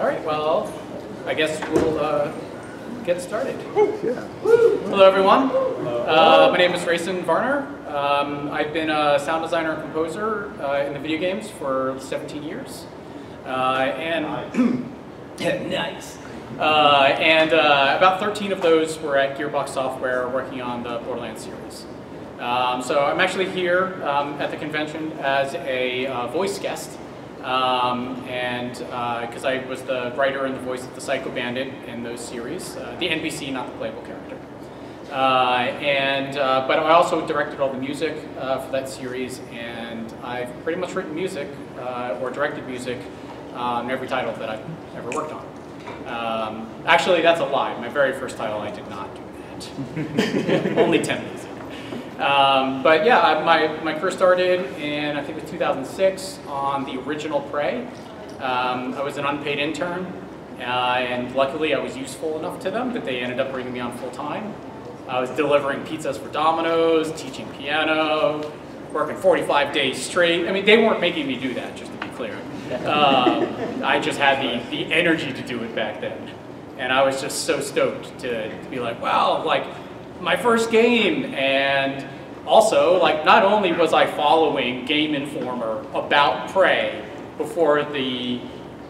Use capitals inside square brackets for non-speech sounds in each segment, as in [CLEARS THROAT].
All right, well, I guess we'll uh, get started. Yeah. Hello, everyone. Uh, my name is Raison Varner. Um, I've been a sound designer and composer uh, in the video games for 17 years. Uh, and [CLEARS THROAT] nice. Uh, and uh, about 13 of those were at Gearbox Software working on the Borderlands series. Um, so I'm actually here um, at the convention as a uh, voice guest. Um, and because I was the writer and the voice of the Psycho Bandit in those series, uh, the NPC, not the playable character. Uh, and uh, but I also directed all the music uh, for that series, and I've pretty much written music uh, or directed music on every title that I've ever worked on. Um, actually, that's a lie. My very first title, I did not do that. [LAUGHS] Only 10 music. Um, but yeah, I- my, my career started in, I think it was 2006, on the original Prey. Um, I was an unpaid intern, uh, and luckily I was useful enough to them that they ended up bringing me on full time. I was delivering pizzas for Domino's, teaching piano, working 45 days straight. I mean, they weren't making me do that, just to be clear. Um, I just had the, the energy to do it back then. And I was just so stoked to, to be like, wow, like my first game. And also, like, not only was I following Game Informer about Prey before the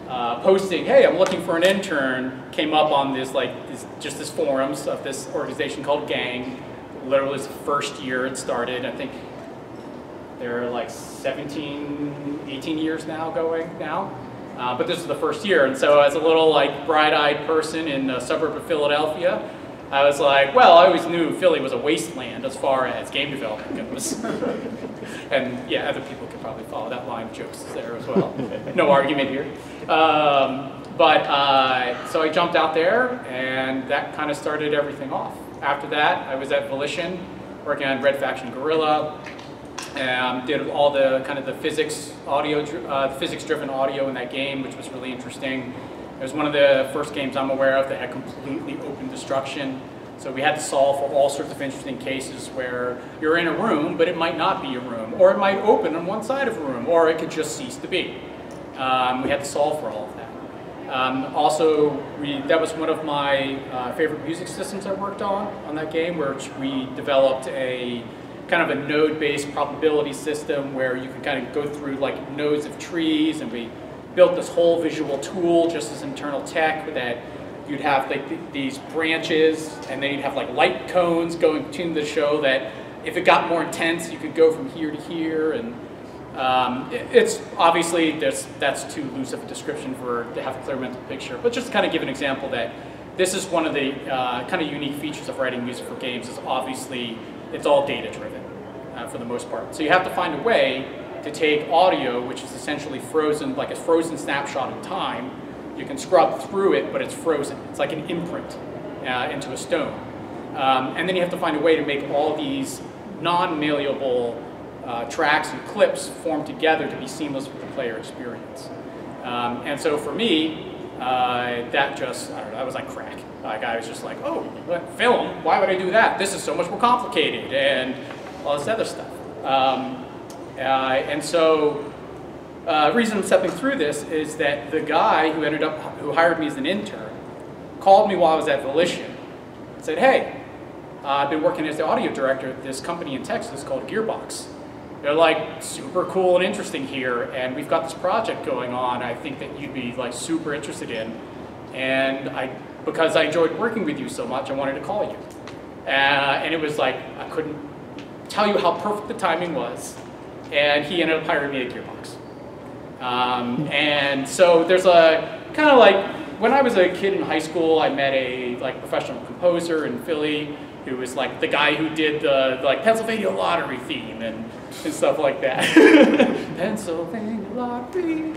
uh, posting, hey, I'm looking for an intern, came up on this, like, this, just this forums of this organization called Gang. Literally, was the first year it started. I think they're like 17, 18 years now going now. Uh, but this is the first year, and so as a little like bright-eyed person in the suburb of Philadelphia, I was like, well, I always knew Philly was a wasteland as far as game development goes. [LAUGHS] and yeah, other people could probably follow that line of jokes there as well. [LAUGHS] no argument here. Um, but uh, so I jumped out there, and that kind of started everything off. After that, I was at Volition, working on Red Faction Guerrilla, um, did all the kind of the physics audio, uh, physics-driven audio in that game, which was really interesting. It was one of the first games I'm aware of that had completely open destruction. So we had to solve for all sorts of interesting cases where you're in a room, but it might not be a room, or it might open on one side of a room, or it could just cease to be. Um, we had to solve for all of that. Um, also, we, that was one of my uh, favorite music systems I worked on on that game, where we developed a kind of a node-based probability system where you can kind of go through like nodes of trees, and we built this whole visual tool just as internal tech that you'd have like th- these branches, and then you'd have like light cones going between the show that if it got more intense, you could go from here to here, and um, it- it's obviously there's, that's too loose of a description for to have a clear mental picture, but just to kind of give an example that this is one of the uh, kind of unique features of writing music for games is obviously it's all data driven uh, for the most part. So you have to find a way to take audio, which is essentially frozen, like a frozen snapshot in time. You can scrub through it, but it's frozen. It's like an imprint uh, into a stone. Um, and then you have to find a way to make all these non-malleable uh, tracks and clips form together to be seamless with the player experience. Um, and so for me, uh, that just, I don't know, that was like crack. Like I was just like, oh, film? Why would I do that? This is so much more complicated and all this other stuff. Um, and so uh, reason I'm stepping through this is that the guy who ended up, who hired me as an intern, called me while I was at Volition and said, hey, uh, I've been working as the audio director at this company in Texas called Gearbox. They're like super cool and interesting here, and we've got this project going on. I think that you'd be like super interested in, and I because I enjoyed working with you so much, I wanted to call you. Uh, and it was like I couldn't tell you how perfect the timing was, and he ended up hiring me at Gearbox. Um, and so there's a kind of like when I was a kid in high school, I met a like professional composer in Philly who was like the guy who did the like Pennsylvania lottery theme and, and stuff like that. [LAUGHS] Pennsylvania lottery.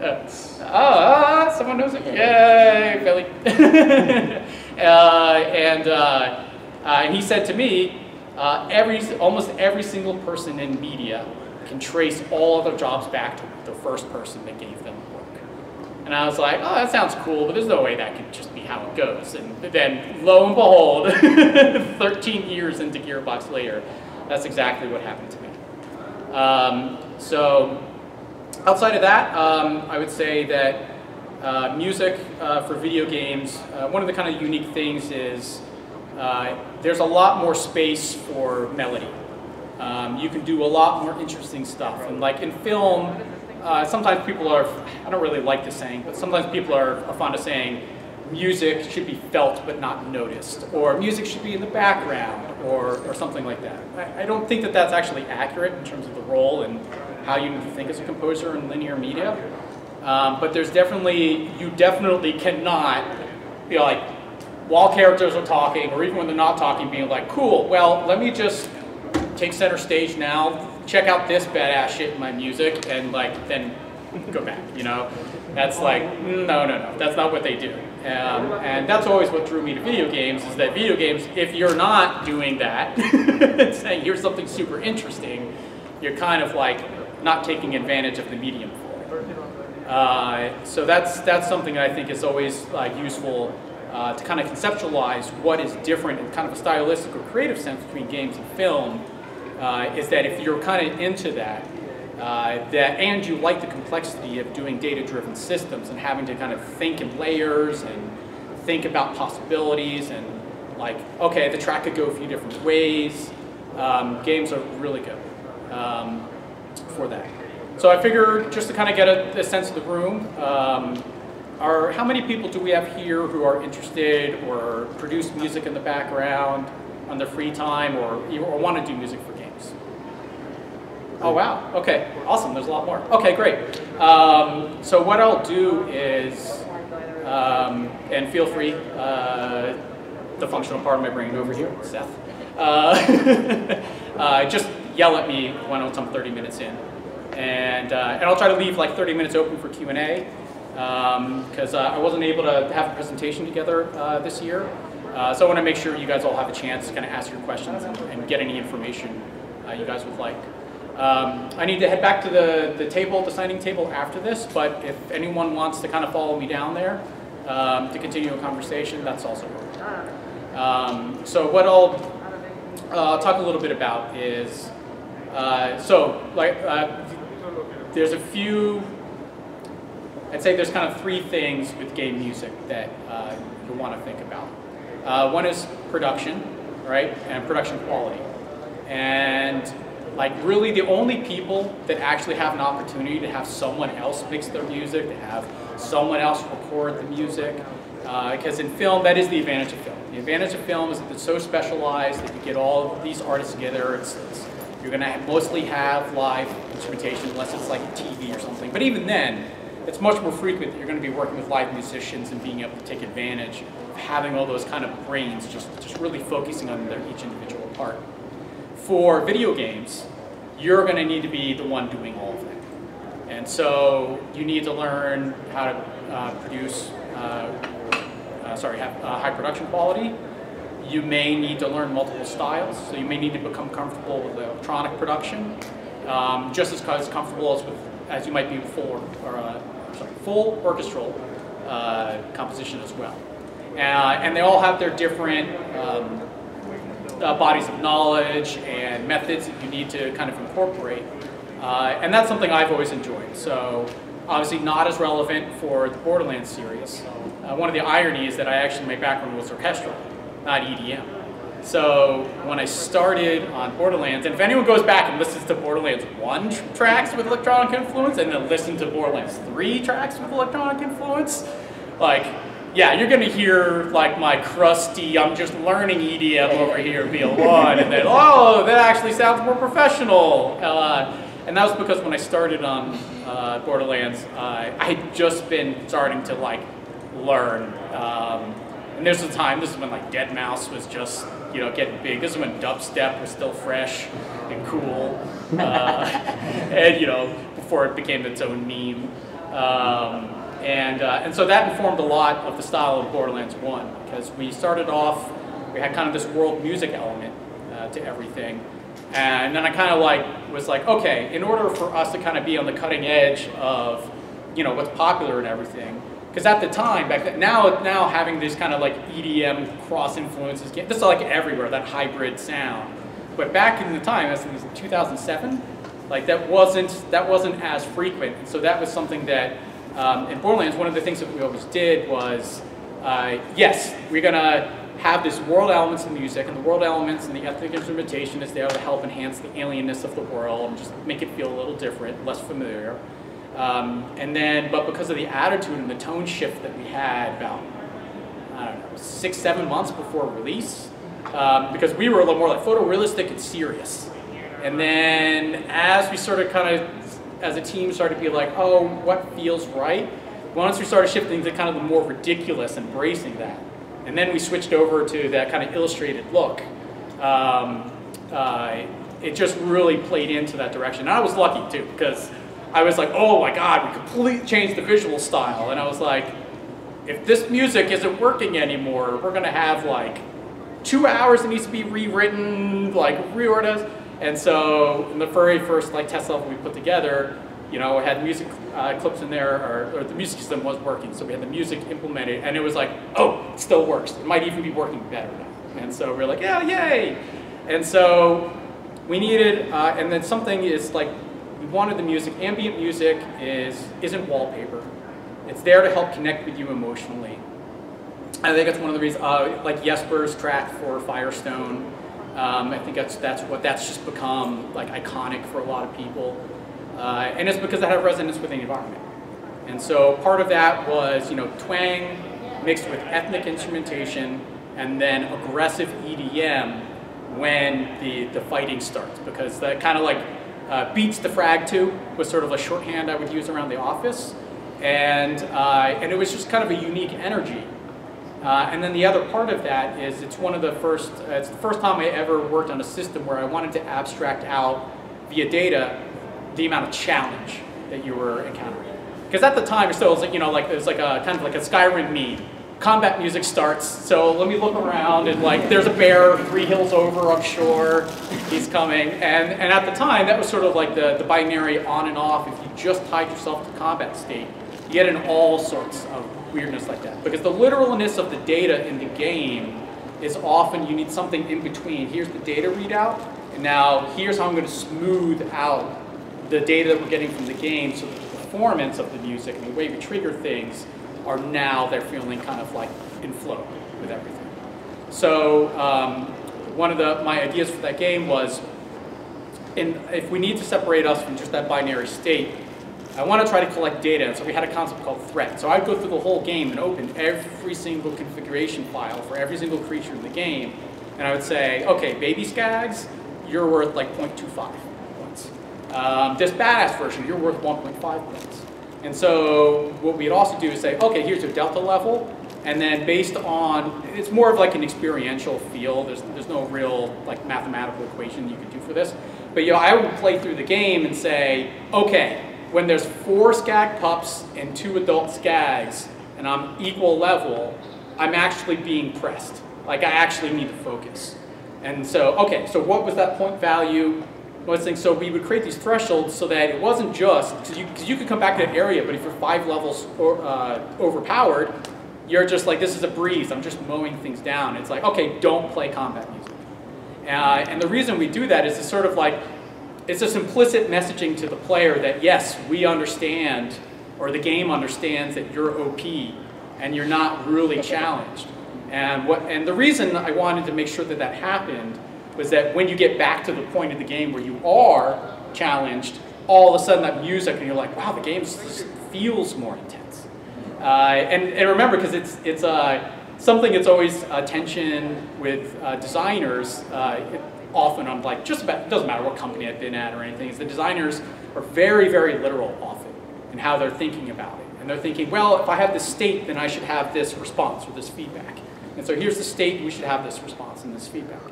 Uh, ah, someone knows it. Yay, Philly. [LAUGHS] uh, and, uh, uh, and he said to me, uh, every almost every single person in media can trace all their jobs back to the first person that gave them work. And I was like, oh, that sounds cool, but there's no way that could just be how it goes. And then, lo and behold, [LAUGHS] 13 years into Gearbox later, that's exactly what happened to me. Um, so, outside of that, um, I would say that uh, music uh, for video games, uh, one of the kind of unique things is uh, there's a lot more space for melody. Um, you can do a lot more interesting stuff. And like in film, uh, sometimes people are, I don't really like this saying, but sometimes people are, are fond of saying music should be felt but not noticed, or music should be in the background, or, or something like that. I, I don't think that that's actually accurate in terms of the role and how you need to think as a composer in linear media. Um, but there's definitely, you definitely cannot be like, while characters are talking, or even when they're not talking, being like, cool, well, let me just take center stage now, check out this badass shit in my music, and like then go back, you know? That's like, no, no, no, that's not what they do. Um, and that's always what drew me to video games, is that video games, if you're not doing that, [LAUGHS] saying here's something super interesting, you're kind of like not taking advantage of the medium for it. Uh, so that's, that's something I think is always like useful uh, to kind of conceptualize what is different in kind of a stylistic or creative sense between games and film uh, is that if you're kind of into that, uh, that and you like the complexity of doing data-driven systems and having to kind of think in layers and think about possibilities and like, okay, the track could go a few different ways. Um, games are really good um, for that. So I figure just to kind of get a, a sense of the room, um, are how many people do we have here who are interested or produce music in the background on their free time or, or want to do music for Oh wow, okay, awesome, there's a lot more. Okay, great. Um, so what I'll do is, um, and feel free, uh, the functional part of my brain over here, Seth, uh, [LAUGHS] uh, just yell at me when I'm 30 minutes in. And, uh, and I'll try to leave like 30 minutes open for Q&A because um, uh, I wasn't able to have a presentation together uh, this year. so I want to make sure you guys all have a chance to kind of ask your questions and, and get any information you guys would like. Um, I need to head back to the, the table, the signing table after this, but if anyone wants to kind of follow me down there um, to continue a conversation, that's also good. Um, so what I'll uh, talk a little bit about is, uh, so like, uh, there's a few, I'd say there's kind of three things with game music that uh, you want to think about. Uh, one is production, right, and production quality. And like really the only people that actually have an opportunity to have someone else mix their music, to have someone else record the music, because uh, in film, that is the advantage of film. The advantage of film is that it's so specialized that you get all of these artists together. It's, it's, you're going to mostly have live instrumentation unless it's like TV or something. But even then, it's much more frequent that you're going to be working with live musicians and being able to take advantage of having all those kind of brains, just, just really focusing on their each individual part for video games, you're going to need to be the one doing all of it. And so you need to learn how to uh, produce, uh, uh, sorry, have uh, high production quality. You may need to learn multiple styles, so you may need to become comfortable with electronic production, um, just as, as comfortable as, with, as you might be with full, or, uh, sorry, full orchestral composition as well. and they all have their different um, uh, bodies of knowledge and methods that you need to kind of incorporate. Uh, and that's something I've always enjoyed. So obviously not as relevant for the Borderlands series. Uh, one of the ironies is that I actually, my background was orchestral, not EDM. So when I started on Borderlands, and if anyone goes back and listens to Borderlands 1 tr tracks with electronic influence, and then listen to Borderlands 3 tracks with electronic influence, like yeah, you're going to hear like my crusty, I'm just learning EDM over here, BL1, and then, oh, that actually sounds more professional. Uh, and that was because when I started on uh, Borderlands, uh, I had just been starting to like learn. Um, and there's a time, this is when like Deadmau5 was just, you know, getting big. This is when dubstep was still fresh and cool. Uh, [LAUGHS] and, you know, before it became its own meme. Um, and, uh, and so that informed a lot of the style of Borderlands 1 because we started off, we had kind of this world music element uh, to everything. And then I kind of like was like, okay, in order for us to kind of be on the cutting edge of, you know, what's popular and everything, because at the time, back then, now, now having this kind of like EDM cross influences, this is like everywhere, that hybrid sound. But back in the time, I think it was 2007, like that wasn't, that wasn't as frequent. So that was something that um, in Borderlands, one of the things that we always did was, uh, yes, we're gonna have this world elements in music, and the world elements and the ethnic instrumentation is there to help enhance the alienness of the world and just make it feel a little different, less familiar. Um, and then, but because of the attitude and the tone shift that we had about, I don't know, six, seven months before release, um, because we were a little more like photorealistic and serious. And then as we sort of kind of as a team started to be like, oh, what feels right? Once we started shifting to kind of the more ridiculous, embracing that. And then we switched over to that kind of illustrated look. Um, uh, it just really played into that direction. And I was lucky too, because I was like, oh my God, we completely changed the visual style. And I was like, if this music isn't working anymore, we're gonna have like two hours that needs to be rewritten, like reorders. And so in the very first like test level we put together, you know, had music uh, clips in there, or, or, the music system was working. So we had the music implemented, and it was like, oh, it still works. It might even be working better now. And so we're like, yeah, yay! And so we needed, uh, and then something is like, we wanted the music. Ambient music is isn't wallpaper. It's there to help connect with you emotionally. I think that's one of the reasons, uh, like Jesper's track for Fyrestone um, I think that's that's what that's just become like iconic for a lot of people, uh, and it's because it had resonance with the environment. And so part of that was you know twang mixed with ethnic instrumentation and then aggressive EDM when the the fighting starts. Because that kind of like uh, beats the frag two was sort of a shorthand I would use around the office, and uh, and it was just kind of a unique energy uh, and then the other part of that is it's one of the first, uh, it's the first time I ever worked on a system where I wanted to abstract out via data the amount of challenge that you were encountering. Because at the time, it still was like, you know, like, it was like a kind of like a Skyrim meme. Combat music starts, so let me look around and like, there's a bear three hills over, I'm sure, he's coming. And, and at the time, that was sort of like the, the binary on and off. If you just tied yourself to combat state, you get in all sorts of weirdness like that. Because the literalness of the data in the game is often you need something in between. Here's the data readout, and now here's how I'm going to smooth out the data that we're getting from the game so the performance of the music and the way we trigger things are now they're feeling kind of like in flow with everything. So um, one of the my ideas for that game was, in, if we need to separate us from just that binary state, I want to try to collect data, and so we had a concept called threat. So I'd go through the whole game and open every single configuration file for every single creature in the game, and I would say, okay, baby skags, you're worth like 0.25 points. Um, this badass version, you're worth 1.5 points. And so what we'd also do is say, okay, here's your delta level, and then based on, it's more of like an experiential feel. There's, there's no real like mathematical equation you could do for this. But you know, I would play through the game and say, okay, when there's four skag pups and two adult skags, and I'm equal level, I'm actually being pressed. Like I actually need to focus. And so, okay, so what was that point value? Let's think, so we would create these thresholds so that it wasn't just, because you, you could come back to that area, but if you're five levels or, uh, overpowered, you're just like, this is a breeze, I'm just mowing things down. It's like, okay, don't play combat music. Uh, and the reason we do that is it's sort of like, it's this implicit messaging to the player that yes, we understand, or the game understands that you're OP and you're not really [LAUGHS] challenged. And, what, and the reason I wanted to make sure that that happened was that when you get back to the point of the game where you are challenged, all of a sudden that music and you're like, wow, the game feels more intense. Uh, and, and remember, because it's, it's uh, something that's always a tension with uh, designers, uh, it, often I'm like, just about, it doesn't matter what company I've been at or anything, is the designers are very, very literal often in how they're thinking about it. And they're thinking, well, if I have this state, then I should have this response or this feedback. And so here's the state, we should have this response and this feedback.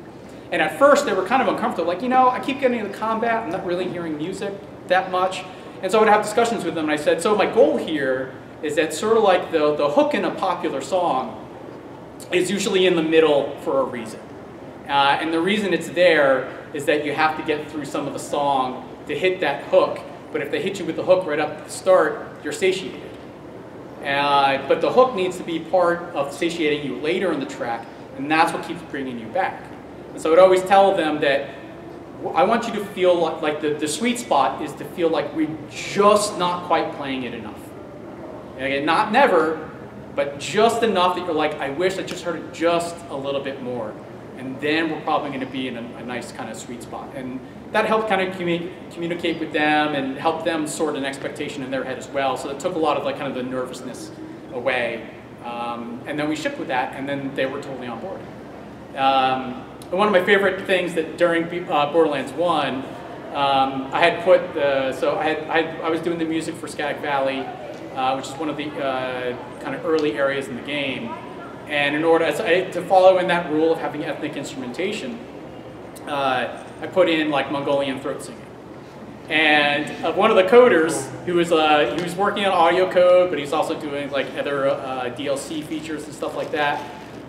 And at first they were kind of uncomfortable, like, you know, I keep getting into combat, I'm not really hearing music that much. And so I would have discussions with them and I said, so my goal here is that sort of like the, the hook in a popular song is usually in the middle for a reason. Uh, and the reason it's there is that you have to get through some of the song to hit that hook. But if they hit you with the hook right up at the start, you're satiated. Uh, but the hook needs to be part of satiating you later in the track, and that's what keeps bringing you back. And so I'd always tell them that I want you to feel like, like the, the sweet spot is to feel like we're just not quite playing it enough. Again, not never, but just enough that you're like, I wish I just heard it just a little bit more. And then we're probably going to be in a, a, nice kind of sweet spot. And that helped kind of commu communicate with them and help them sort an expectation in their head as well. So it took a lot of like kind of the nervousness away. Um, and then we shipped with that, and then they were totally on board. Um, one of my favorite things that during uh, Borderlands 1, um, I had put the, so I, had, I, had, I was doing the music for Skatic Valley, uh, which is one of the uh, kind of early areas in the game. And in order to follow in that rule of having ethnic instrumentation, uh, I put in like Mongolian throat singing. And uh, one of the coders who was uh, he was working on audio code, but he's also doing like other uh, DLC features and stuff like that.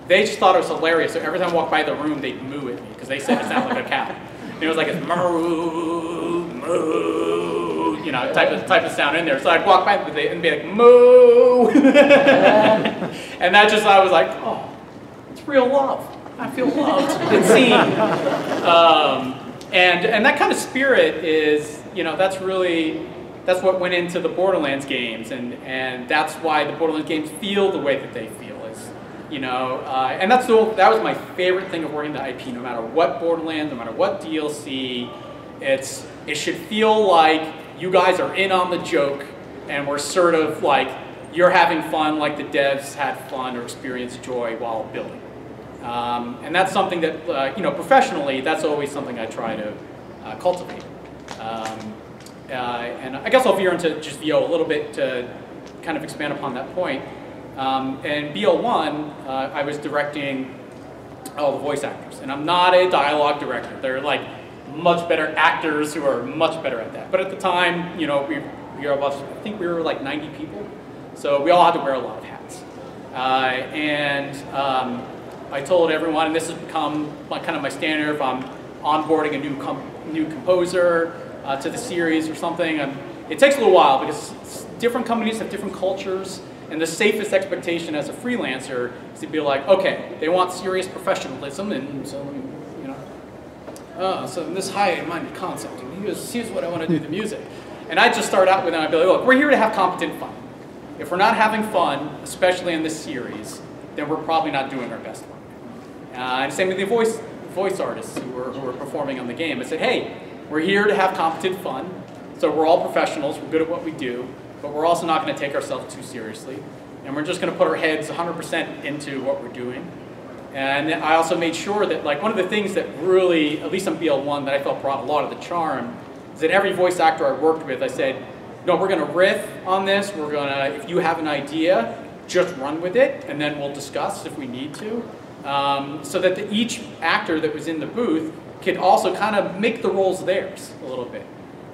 They just thought it was hilarious. So every time I walked by the room, they'd moo at me because they said it sounded like a cow. And it was like it's moo, moo, you know, type of type of sound in there. So I'd walk by with it and be like moo, [LAUGHS] and that just I was like, oh, it's real love. I feel loved and seen. Um, and and that kind of spirit is, you know, that's really that's what went into the Borderlands games, and and that's why the Borderlands games feel the way that they feel. You know, uh, and that's the that was my favorite thing of working the IP. No matter what Borderlands, no matter what DLC, it's it should feel like you guys are in on the joke, and we're sort of like you're having fun, like the devs had fun or experienced joy while building. Um, and that's something that, uh, you know, professionally, that's always something I try to uh, cultivate. Um, uh, and I guess I'll veer into just VO a little bit to kind of expand upon that point. Um, and BO1, uh, I was directing all the voice actors. And I'm not a dialogue director. They're like much better actors who are much better at that. But at the time, you know, we, we were about, I think we were like 90 people. So we all had to wear a lot of hats. Uh, and um, I told everyone, and this has become my, kind of my standard if I'm onboarding a new, com new composer uh, to the series or something. Um, it takes a little while because different companies have different cultures, and the safest expectation as a freelancer is to be like, okay, they want serious professionalism, and so, uh, so in this high-minded concept, and here's, here's what I want to do the music. And I just start out with, and I'd be like, look, we're here to have competent fun. If we're not having fun, especially in this series, then we're probably not doing our best work. Uh, and same with the voice, voice artists who were, who were performing on the game. I said, hey, we're here to have competent fun. So we're all professionals, we're good at what we do, but we're also not going to take ourselves too seriously. And we're just going to put our heads 100% into what we're doing. And I also made sure that, like, one of the things that really, at least on BL1, that I felt brought a lot of the charm, is that every voice actor I worked with, I said, no, we're going to riff on this. We're going to, if you have an idea, just run with it, and then we'll discuss if we need to um, so that the, each actor that was in the booth could also kind of make the roles theirs a little bit.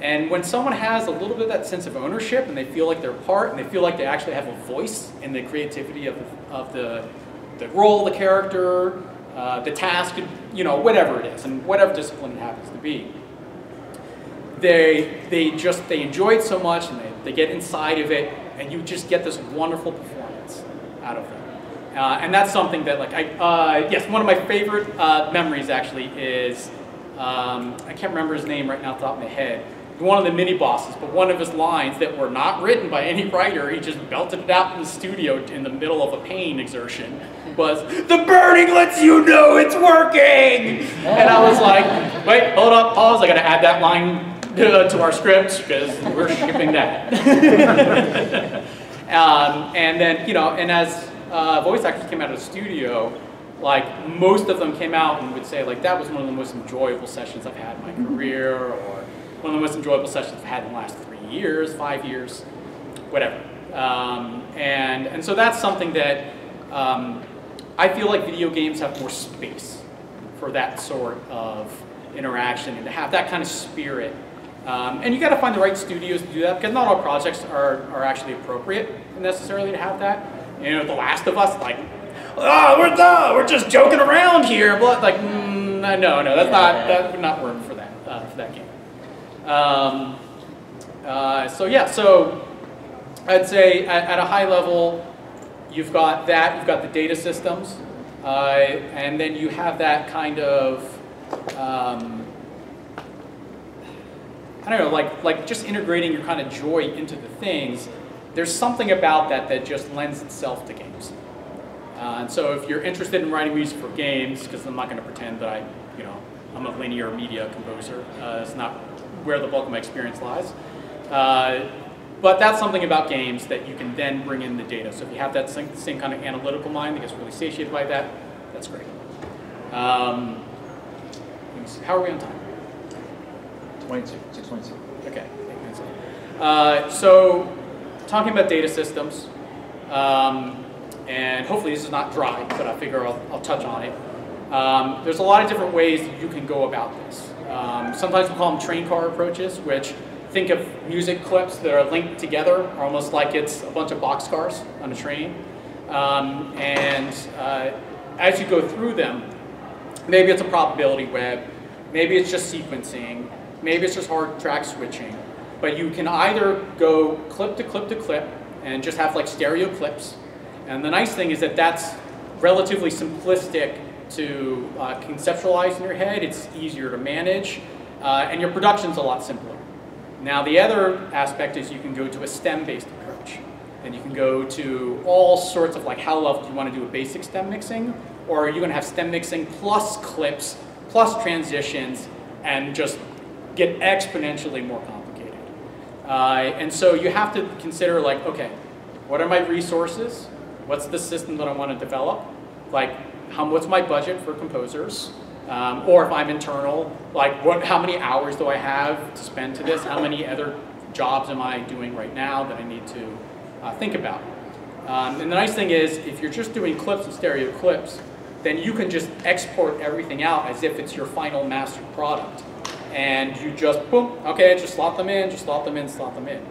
And when someone has a little bit of that sense of ownership and they feel like they're part and they feel like they actually have a voice in the creativity of of the, the role, the character, uh, the task, you know, whatever it is, and whatever discipline it happens to be, they, they just, they enjoy it so much and they, they get inside of it and you just get this wonderful performance out of them. Uh, and that's something that, like, I, uh, yes, one of my favorite uh, memories actually is, um, I can't remember his name right now off the top of my head, one of the mini bosses, but one of his lines that were not written by any writer, he just belted it out in the studio in the middle of a pain exertion, was, The burning lets you know it's working! And I was like, wait, hold up, pause, I gotta add that line to, to our script, because we're skipping that. [LAUGHS] um, and then, you know, and as uh, voice actors came out of the studio, like most of them came out and would say like that was one of the most enjoyable sessions I've had in my mm-hmm. career, or one of the most enjoyable sessions I've had in the last three years, five years, whatever. Um, and and so that's something that um, I feel like video games have more space for that sort of interaction and to have that kind of spirit. Um, and you got to find the right studios to do that because not all projects are, are actually appropriate necessarily to have that. You know, The Last of Us, like, oh, we're the, we're just joking around here, but like, mm, no, no, that's not that would not work for that uh, for that game. Um, uh, so yeah, so I'd say at, at, a high level, you've got that, you've got the data systems, uh, and then you have that kind of um, I don't know, like like just integrating your kind of joy into the things there's something about that that just lends itself to games. Uh, and so if you're interested in writing music for games, because I'm not going to pretend that I, you know, I'm a linear media composer. Uh, it's not where the bulk of my experience lies. Uh, but that's something about games that you can then bring in the data. So if you have that same, same kind of analytical mind that gets really satiated by that, that's great. Um, how are we on time? 22, 622. Okay. Uh, so talking about data systems, um, and hopefully this is not dry, but I figure I'll, I'll touch on it. Um, there's a lot of different ways that you can go about this. Um, sometimes we call them train car approaches, which think of music clips that are linked together, almost like it's a bunch of boxcars on a train. Um, and uh, as you go through them, maybe it's a probability web, maybe it's just sequencing, maybe it's just hard track switching. But you can either go clip to clip to clip and just have like stereo clips. And the nice thing is that that's relatively simplistic to uh, conceptualize in your head. It's easier to manage, uh, and your production's a lot simpler. Now the other aspect is you can go to a stem-based approach. And you can go to all sorts of like how level do you want to do a basic stem mixing, or are you going to have stem mixing plus clips, plus transitions, and just get exponentially more complicated. Uh, and so you have to consider like, okay, what are my resources? What's the system that I want to develop? Like, how, what's my budget for composers? Um, or if I'm internal, like what, how many hours do I have to spend to this? How many other jobs am I doing right now that I need to uh, think about? Um, and the nice thing is, if you're just doing clips and stereo clips, then you can just export everything out as if it's your final master product. And you just, boom, okay, just slot them in, just slot them in, slot them in.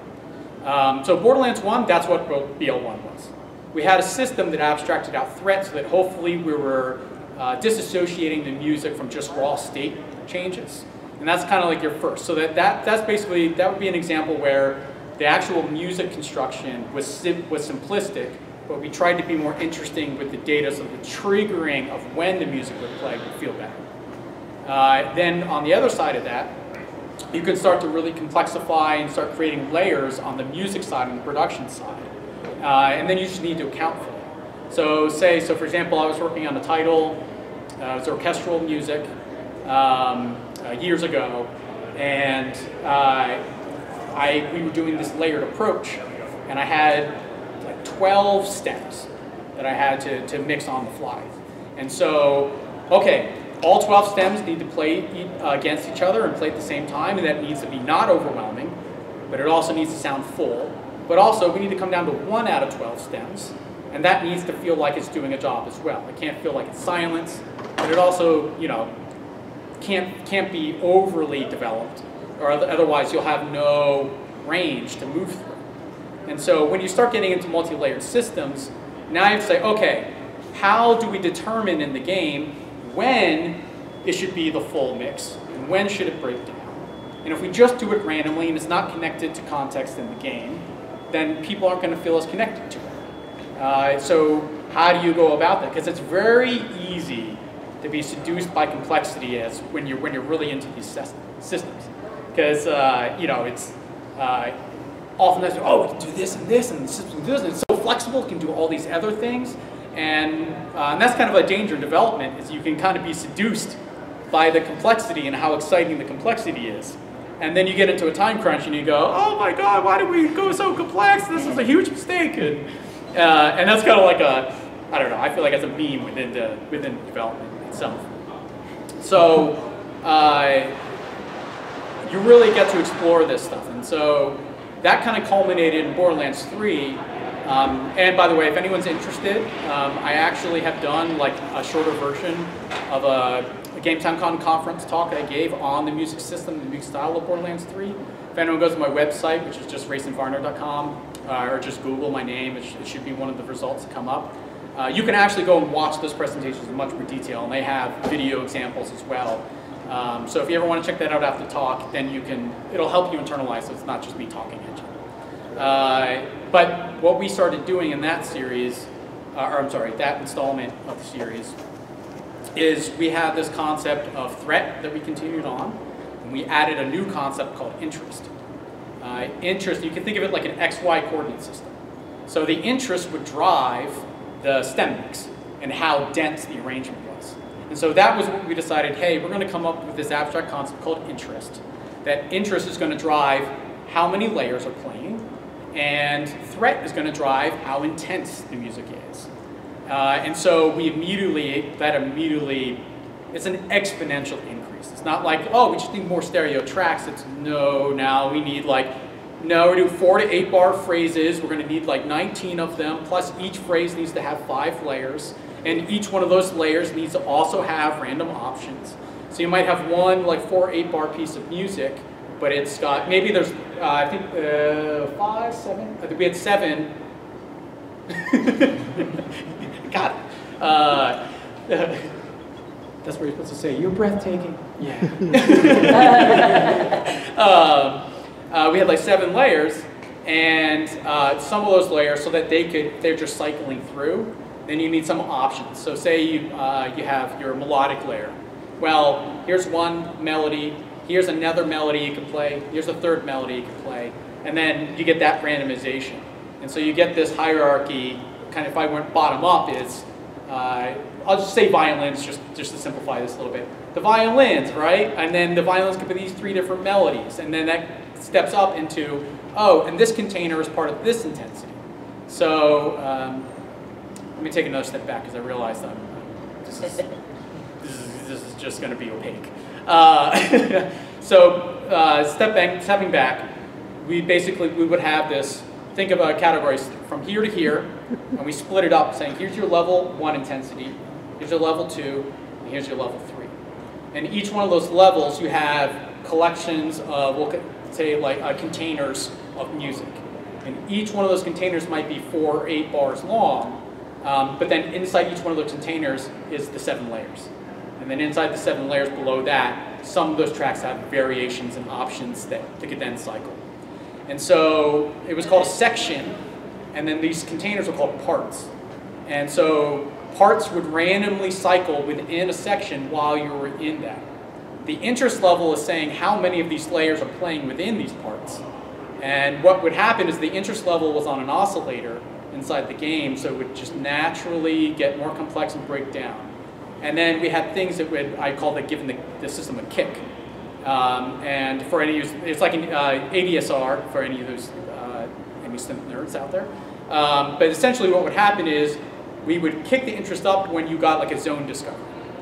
Um, so Borderlands 1, that's what BL1 was. We had a system that abstracted out threats so that hopefully we were uh, disassociating the music from just raw state changes. And that's kind of like your first. So that, that that's basically, that would be an example where the actual music construction was, sim was simplistic, but we tried to be more interesting with the data so the triggering of when the music would play would feel better. Uh, then on the other side of that, you can start to really complexify and start creating layers on the music side and the production side. Uh, and then you just need to account for it. So say, so for example, I was working on a title, uh, it was orchestral music um, uh, years ago, and uh, I, we were doing this layered approach, and I had like 12 steps that I had to, to mix on the fly. And so, okay, all 12 stems need to play uh, against each other and play at the same time, and that needs to be not overwhelming, but it also needs to sound full. But also, we need to come down to one out of 12 stems, and that needs to feel like it's doing a job as well. It can't feel like it's silence, but it also, you know, can't, can't be overly developed, or otherwise you'll have no range to move through. And so when you start getting into multi-layered systems, now you have to say, okay, how do we determine in the game when it should be the full mix and when should it break down? And if we just do it randomly and it's not connected to context in the game, then people aren't going to feel as connected to it. Uh, so how do you go about that? Because it's very easy to be seduced by complexity as when you're when you're really into these systems. Because uh, you know it's uh, often that's oh we can do this and this and the system can do this and it's so flexible, it can do all these other things, and, uh, and that's kind of a danger in development is you can kind of be seduced by the complexity and how exciting the complexity is. And then you get into a time crunch and you go, oh my God, why did we go so complex? This is a huge mistake. And, uh, and that's kind of like a, I don't know, I feel like it's a meme within, the, within development itself. So uh, you really get to explore this stuff. And so that kind of culminated in Borderlands 3 um, and by the way, if anyone's interested, um, I actually have done like a shorter version of a, a GameSoundCon conference talk I gave on the music system, the music style of Borderlands 3. If anyone goes to my website, which is just raisonvarner.com, uh, or just Google my name, it, sh it, should be one of the results that come up. Uh, you can actually go and watch those presentations in much more detail, and they have video examples as well. Um, so if you ever want to check that out after the talk, then you can, it'll help you internalize so it's not just me talking at you. Uh, but what we started doing in that series, uh, or I'm sorry, that installment of the series, is we had this concept of threat that we continued on, and we added a new concept called interest. Uh, interest, you can think of it like an XY coordinate system. So the interest would drive the stem mix and how dense the arrangement was. And so that was what we decided, hey, we're going to come up with this abstract concept called interest. That interest is going to drive how many layers are playing, and threat is going to drive how intense the music is. Uh, and so we immediately, that immediately, it's an exponential increase. It's not like, oh, we just need more stereo tracks. It's no, now we need like, no, we do four to eight bar phrases. We're going to need like 19 of them, plus each phrase needs to have five layers. And each one of those layers needs to also have random options. So you might have one like four, eight bar piece of music, but it's got, maybe there's, uh, I think uh, five, seven, I think we had seven. [LAUGHS] got it. Uh, [LAUGHS] that's where you're supposed to say, you're breathtaking. Yeah. [LAUGHS] [LAUGHS] um, uh, we had like seven layers, and uh, some of those layers so that they could, they're just cycling through, then you need some options. So say you, uh, you have your melodic layer. Well, here's one melody, here's another melody you can play, here's a third melody you can play, and then you get that randomization. And so you get this hierarchy, kind of if I went bottom up is, uh, I'll just say violins just, just to simplify this a little bit. The violins, right? And then the violins could be these three different melodies, and then that steps up into, oh, and this container is part of this intensity. So um, let me take another step back because I realize I'm, this, is, this, is, this is just going to be opaque. Uh, [LAUGHS] so uh, step back, stepping back, we basically we would have this, think of a categories from here to here, and we split it up saying here's your level one intensity, here's your level two, and here's your level three. And each one of those levels you have collections of, we'll say like uh, containers of music. And each one of those containers might be four or eight bars long, um, but then inside each one of those containers is the seven layers. And then inside the seven layers below that, some of those tracks have variations and options that they could then cycle. And so it was called a section, and then these containers were called parts. And so parts would randomly cycle within a section while you were in that. The interest level is saying how many of these layers are playing within these parts. And what would happen is the interest level was on an oscillator inside the game, so it would just naturally get more complex and break down. And then we had things that would, I call it giving the, the system a kick. Um, and for any use, it's like an uh, ADSR for any of those, uh, any synth nerds out there. Um, but essentially what would happen is we would kick the interest up when you got like a zone discovery.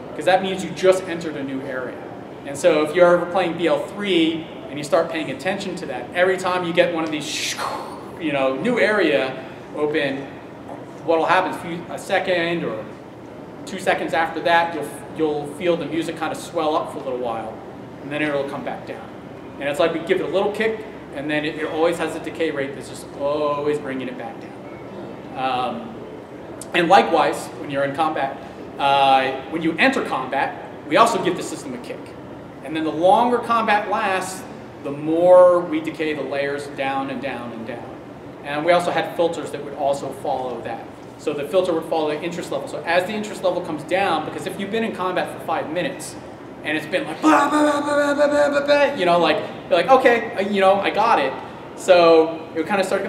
Because that means you just entered a new area. And so if you're ever playing BL3 and you start paying attention to that, every time you get one of these, [LAUGHS] you know, new area open, what'll happen is a second or two seconds after that, you'll, you'll feel the music kind of swell up for a little while, and then it'll come back down. And it's like we give it a little kick, and then it, it always has a decay rate that's just always bringing it back down. Um, and likewise, when you're in combat, uh, when you enter combat, we also give the system a kick. And then the longer combat lasts, the more we decay the layers down and down and down. And we also had filters that would also follow that. So the filter would follow the interest level. So as the interest level comes down, because if you've been in combat for five minutes, and it's been like, bah, bah, bah, you know, like, you're like, okay, you know, I got it. So it would kind of start,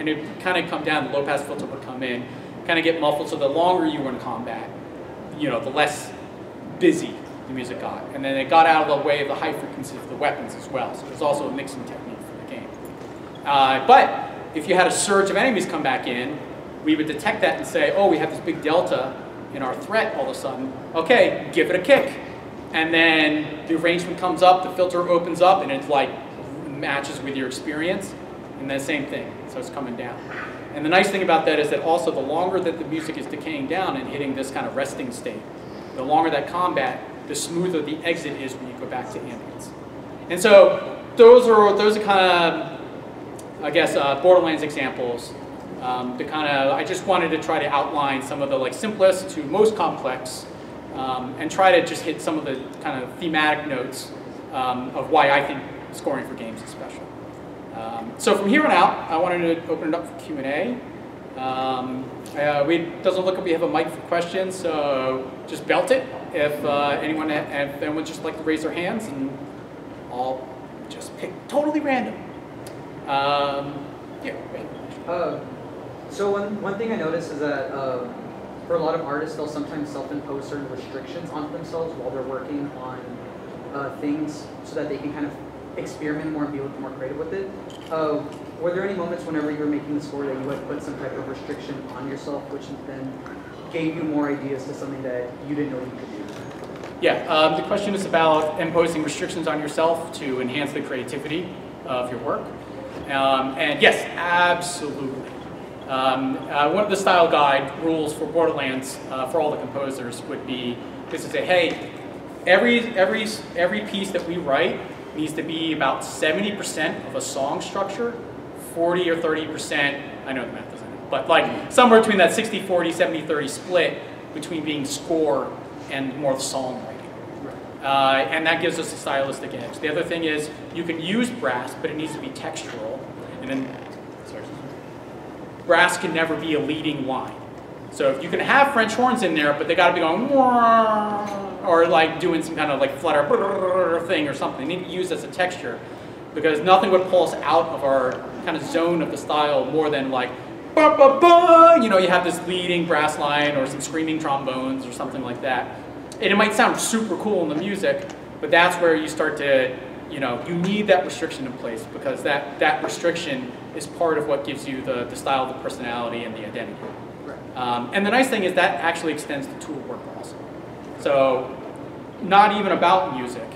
and it kind of come down, the low pass filter would come in, kind of get muffled, so the longer you were in combat, you know, the less busy the music got. And then it got out of the way of the high frequency of the weapons as well. So there's also a mixing technique for the game. Uh, but if you had a surge of enemies come back in, we would detect that and say, oh, we have this big delta in our threat all of a sudden. Okay, give it a kick. And then the arrangement comes up, the filter opens up, and it's like matches with your experience. And then same thing, so it's coming down. And the nice thing about that is that also the longer that the music is decaying down and hitting this kind of resting state, the longer that combat, the smoother the exit is when you go back to ambience. And so those are those are kind of, I guess, uh, Borderlands examples. Um, kind of, I just wanted to try to outline some of the like simplest to most complex, um, and try to just hit some of the kind of thematic notes um, of why I think scoring for games is special. Um, so from here on out, I wanted to open it up for Q and A. Um, uh, we doesn't look like we have a mic for questions, so just belt it. If uh, anyone, if anyone just like to raise their hands, and I'll just pick totally random. Um, Yeah. Uh, so one, one thing I noticed is that uh, for a lot of artists, they'll sometimes self-impose certain restrictions onto themselves while they're working on uh, things so that they can kind of experiment more and be a little more creative with it. Uh, were there any moments whenever you were making the score that you had put some type of restriction on yourself, which then gave you more ideas to something that you didn't know you could do? Yeah, um, the question is about imposing restrictions on yourself to enhance the creativity of your work. Um, and yes, absolutely. Um, uh, one of the style guide rules for Borderlands uh, for all the composers would be is to say, hey, every, every, every piece that we write needs to be about 70% of a song structure, 40 or 30%, I know the math doesn't, but like somewhere between that 60, 40, 70, 30 split between being score and more songwriting. Uh, and that gives us a stylistic edge. The other thing is you can use brass, but it needs to be textural. And then, sorry, brass can never be a leading line. So if you can have French horns in there, but they got to be going or like doing some kind of like flutter thing or something. They need to be used as a texture because nothing would pull us out of our kind of zone of the style more than like ba ba ba. You know, you have this leading brass line or some screaming trombones or something like that. And it might sound super cool in the music, but that's where you start to, you know, you need that restriction in place because that, that restriction is part of what gives you the, the style, the personality, and the identity. Um, and the nice thing is that actually extends to tool work also. So not even about music.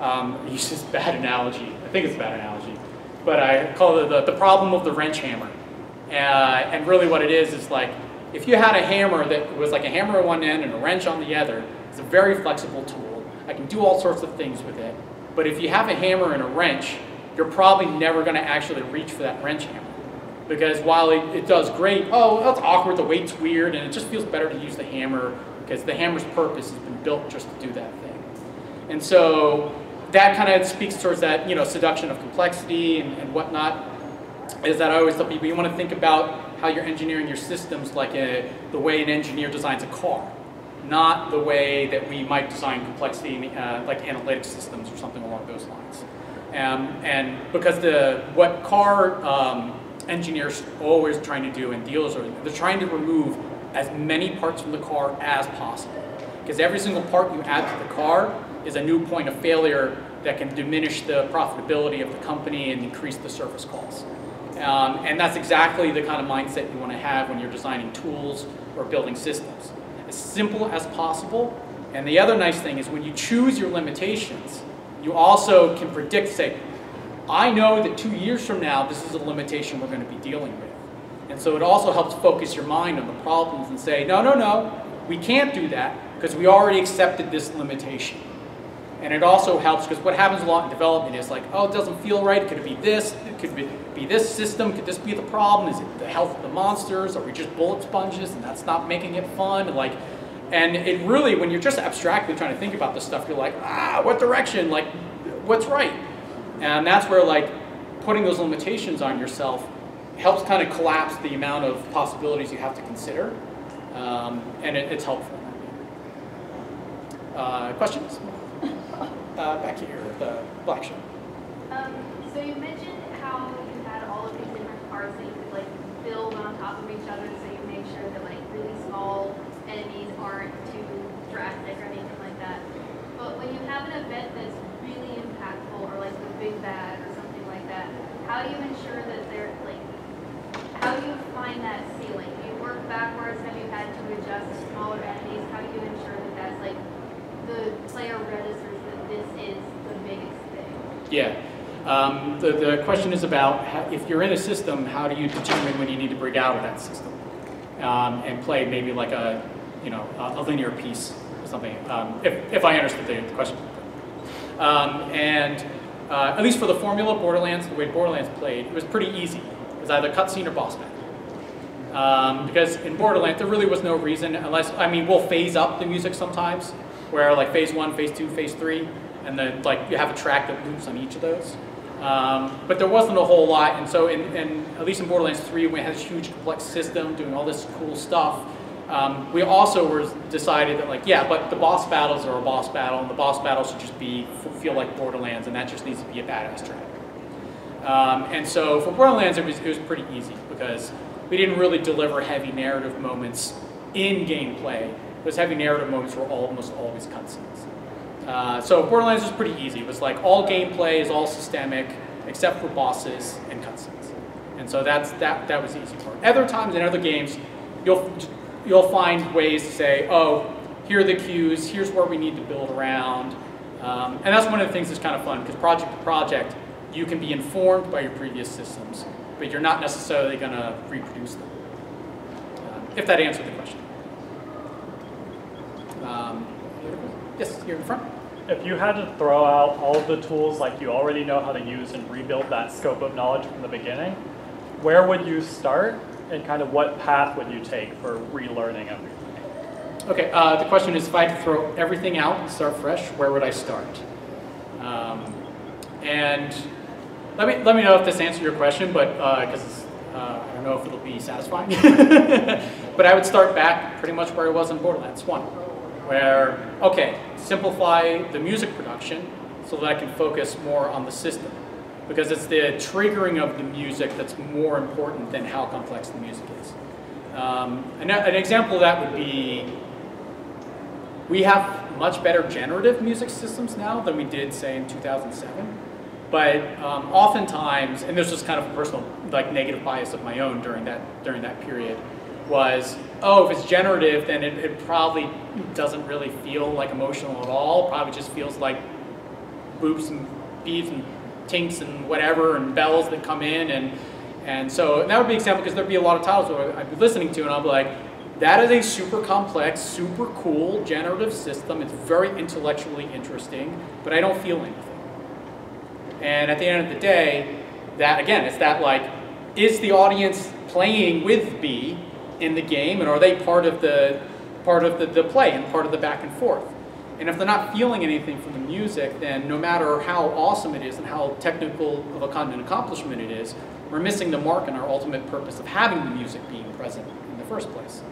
Um, [LAUGHS] use this bad analogy. I think it's a bad analogy. But I call it the, the problem of the wrench hammer. Uh, and really what it is is like, if you had a hammer that was like a hammer on one end and a wrench on the other, it's a very flexible tool. I can do all sorts of things with it. But if you have a hammer and a wrench, you're probably never going to actually reach for that wrench hammer. Because while it, it does great, oh, that's awkward, the weight's weird, and it just feels better to use the hammer because the hammer's purpose has been built just to do that thing. And so that kind of speaks towards that, you know, seduction of complexity and, and whatnot, is that I always tell people you want to think about how you're engineering your systems like a, the way an engineer designs a car, not the way that we might design complexity uh, like analytic systems or something along those lines. Um, and because the what car um, engineers always trying to do and dealers are, they're trying to remove as many parts from the car as possible. Because every single part you add to the car is a new point of failure that can diminish the profitability of the company and increase the service calls. Um, and that's exactly the kind of mindset you want to have when you're designing tools or building systems. As simple as possible. And the other nice thing is when you choose your limitations, you also can predict, say, I know that two years from now, this is a limitation we're going to be dealing with. And so it also helps focus your mind on the problems and say, no, no, no, we can't do that because we already accepted this limitation. And it also helps because what happens a lot in development is like, oh, it doesn't feel right. Could it be this? It could be, be this system. Could this be the problem? Is it the health of the monsters? Are we just bullet sponges and that's not making it fun? And like, and it really, when you're just abstractly trying to think about this stuff, you're like, ah, what direction? Like, what's right? And that's where like putting those limitations on yourself helps kind of collapse the amount of possibilities you have to consider. Um, and it, it's helpful. Uh, questions? [LAUGHS] Uh, back here, the black shirt. Um, so you mentioned how you had all of these different parts that you could like build on top of each other so you make sure that like really small enemies aren't too drastic or anything like that. But when you have an event that's really impactful or like the big bad or something like that, how do you ensure that they're like how do you find that ceiling? Do you work backwards? Have you had to adjust smaller enemies? How do you ensure that that's like the player registers that this is the biggest thing? Yeah. Um, the, the question is about how, if you're in a system, how do you determine when you need to break out of that system um, and play maybe like a, you know, a, linear piece or something, um, if, if I understood the question. Um, and uh, at least for the formula Borderlands, the way Borderlands played, it was pretty easy. It was either cutscene or boss battle. Um, because in Borderlands, there really was no reason, unless, I mean, we'll phase up the music sometimes, where like phase one, phase two, phase three, and then like you have a track that loops on each of those. Um, but there wasn't a whole lot, and so in, in, at least in Borderlands 3, we had this huge complex system doing all this cool stuff. Um, we also were decided that like, yeah, but the boss battles are a boss battle, and the boss battle should just be feel like Borderlands, and that just needs to be a badass track. Um, and so for Borderlands, it was, it was pretty easy because we didn't really deliver heavy narrative moments in gameplay. Those heavy narrative moments were almost always cutscenes. Uh, so Borderlands was pretty easy. It was like all gameplay is all systemic, except for bosses and cutscenes. And so that's that that was the easy part. Other times in other games, you'll you'll find ways to say, oh, here are the cues, here's where we need to build around. Um, and that's one of the things that's kind of fun, because project to project, you can be informed by your previous systems, but you're not necessarily going to reproduce them. Um, if that answered the question. Um, yes, here in front. If you had to throw out all of the tools like you already know how to use and rebuild that scope of knowledge from the beginning, where would you start and kind of what path would you take for relearning everything? Okay, uh, the question is if I had to throw everything out and start fresh, where would I start? Um, and let me, let me know if this answers your question, but because uh, uh, I don't know if it'll be satisfying. [LAUGHS] but I would start back pretty much where I was in Borderlands 1, where, okay, simplify the music production so that I can focus more on the system. Because it's the triggering of the music that's more important than how complex the music is. Um, an, an example of that would be we have much better generative music systems now than we did, say, in 2007. But um, oftentimes, and there's just kind of a personal, like, negative bias of my own during that during that period, was oh, if it's generative, then it, it probably doesn't really feel like emotional at all. Probably just feels like boops and beeps and tinks and whatever and bells that come in and and so and that would be an example because there'd be a lot of titles where I'd be listening to and I'd be like, that is a super complex, super cool generative system. It's very intellectually interesting, but I don't feel anything. And at the end of the day, that again, it's that like, is the audience playing with B in the game, and are they part of the part of the, the play and part of the back and forth? And if they're not feeling anything from the music, then no matter how awesome it is and how technical of a, an accomplishment it is, we're missing the mark in our ultimate purpose of having the music being present in the first place.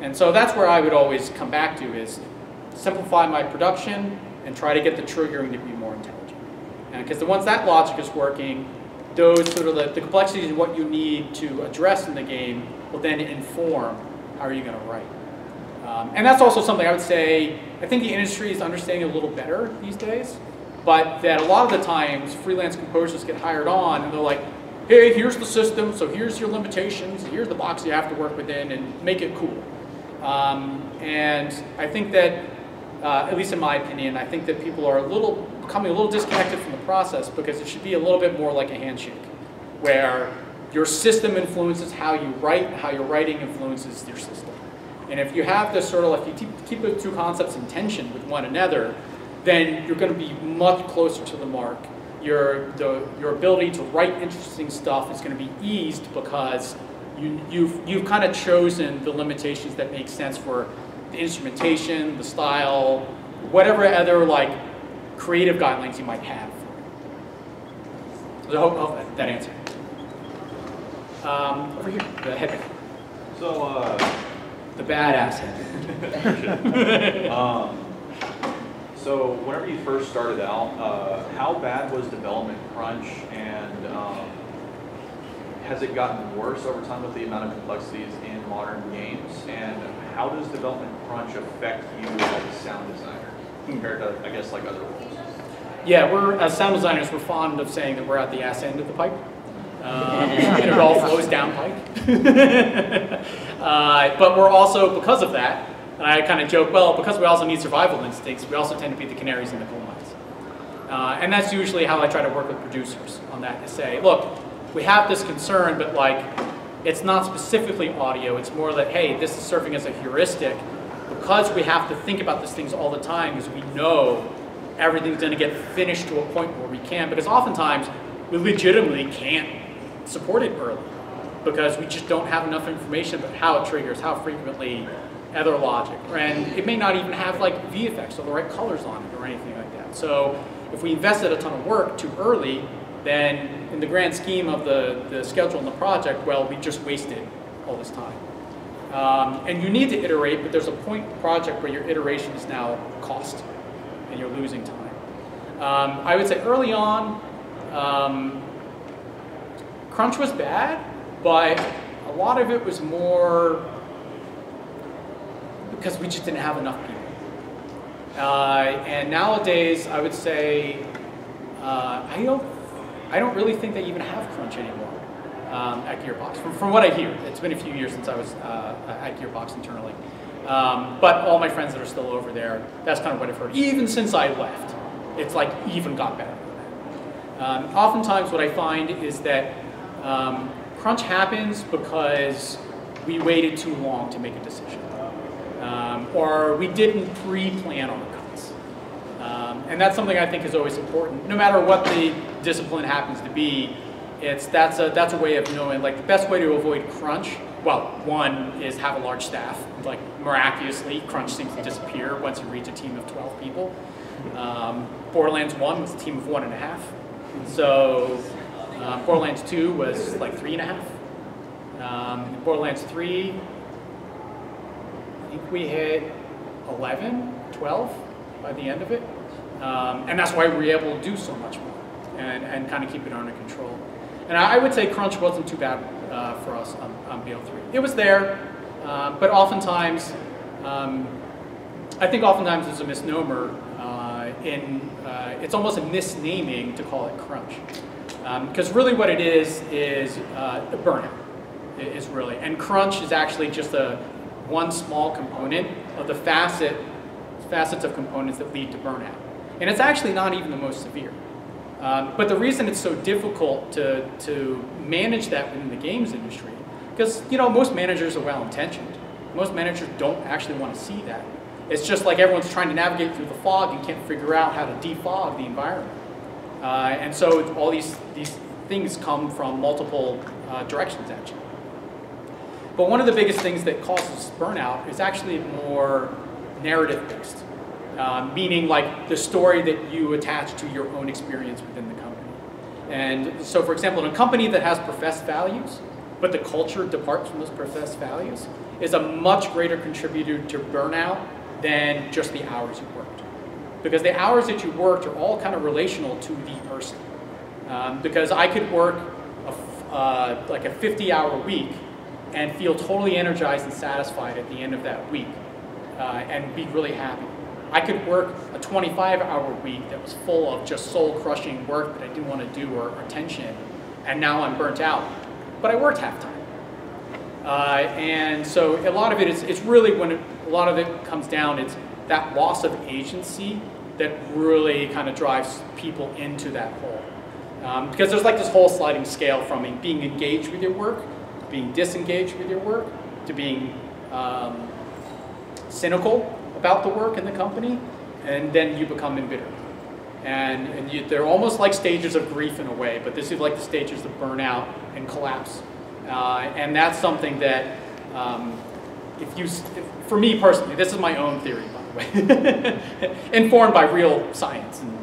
And so that's where I would always come back to is simplify my production and try to get the triggering to be more intelligent. Because the once that logic is working, those sort of the, the complexities of what you need to address in the game will then inform how are you going to write. Um, and that's also something I would say, I think the industry is understanding a little better these days, but that a lot of the times freelance composers get hired on and they're like, hey, here's the system, so here's your limitations, here's the box you have to work within and make it cool. Um, and I think that, uh, at least in my opinion, I think that people are a little becoming a little disconnected from the process because it should be a little bit more like a handshake, where your system influences how you write, how your writing influences your system. And if you have this sort of, if you keep, the two concepts in tension with one another, then you're going to be much closer to the mark. Your, the, your ability to write interesting stuff is going to be eased because you, you've, you've kind of chosen the limitations that make sense for the instrumentation, the style, whatever other like creative guidelines you might have. So I hope, hope that, answered. Um, over here, the headband. So, uh, the badass head. [LAUGHS] um, so whenever you first started out, uh, how bad was development crunch and um, has it gotten worse over time with the amount of complexities in modern games? And how does development crunch affect you as a sound designer compared to, I guess, like other roles? Yeah, we're as sound designers, we're fond of saying that we're at the ass end of the pipe. Um, and it all flows down pipe. [LAUGHS] uh, but we're also, because of that, and I kind of joke, well, because we also need survival instincts, we also tend to be the canaries in the coal mines. Uh, and that's usually how I try to work with producers on that to say, look, we have this concern, but like, it's not specifically audio. It's more that, hey, this is serving as a heuristic because we have to think about these things all the time because we know everything's going to get finished to a point where we can. Because oftentimes, we legitimately can't support it early because we just don't have enough information about how it triggers, how frequently, other logic. And it may not even have like VFX or the right colors on it or anything like that. So if we invested a ton of work too early, then in the grand scheme of the, the schedule and the project, well, we just wasted all this time. Um, and you need to iterate, but there's a point project where your iteration is now cost and you're losing time. Um, I would say early on, um, crunch was bad, but a lot of it was more because we just didn't have enough people. Uh, and nowadays, I would say uh, I don't I don't really think they even have crunch anymore um, at Gearbox. From, from what I hear, it's been a few years since I was uh, at Gearbox internally. Um, but all my friends that are still over there, that's kind of what I've heard. Even since I left, it's like even got better. Um, oftentimes, what I find is that um, crunch happens because we waited too long to make a decision, um, or we didn't pre-plan our cuts. Um, and that's something I think is always important. No matter what the discipline happens to be, it's that's a that's a way of knowing like the best way to avoid crunch. Well, one is have a large staff. Like miraculously, crunch seems to disappear once you reach a team of 12 people. Um, Borderlands 1 was a team of one and a half. So um, Borderlands 2 was like three and a half. Um, Borderlands 3, I think we hit 11, 12 by the end of it. Um, and that's why we were able to do so much more and, and kind of keep it under control. And I, I would say crunch wasn't too bad uh, for us on, on BO3. It was there, uh, but oftentimes, um, I think oftentimes there's a misnomer uh, in, uh, it's almost a misnaming to call it crunch. Because um, really what it is, is uh, burnout, is really. And crunch is actually just a one small component of the facet, facets of components that lead to burnout. And it's actually not even the most severe. Um, but the reason it's so difficult to, to manage that within the games industry, because you know most managers are well intentioned. Most managers don't actually want to see that. It's just like everyone's trying to navigate through the fog and can't figure out how to defog the environment. Uh, and so all these, these things come from multiple uh, directions actually. But one of the biggest things that causes burnout is actually more narrative based. Um, meaning like the story that you attach to your own experience within the company. And so for example, in a company that has professed values, but the culture departs from those professed values, is a much greater contributor to burnout than just the hours you worked. Because the hours that you worked are all kind of relational to the person. Um, because I could work a, uh, like a 50 hour week and feel totally energized and satisfied at the end of that week uh, and be really happy. I could work a 25 hour week that was full of just soul crushing work that I didn't want to do or, or tension, and now I'm burnt out. But I worked half time. Uh, and so a lot of it is, it's really when it, a lot of it comes down, it's that loss of agency that really kind of drives people into that hole. Um, because there's like this whole sliding scale from being engaged with your work, being disengaged with your work, to being um, cynical about the work and the company, and then you become embittered. And, and you, they're almost like stages of grief in a way, but this is like the stages of burnout and collapse. Uh, and that's something that, um, if you, if, for me personally, this is my own theory, [LAUGHS] informed by real science and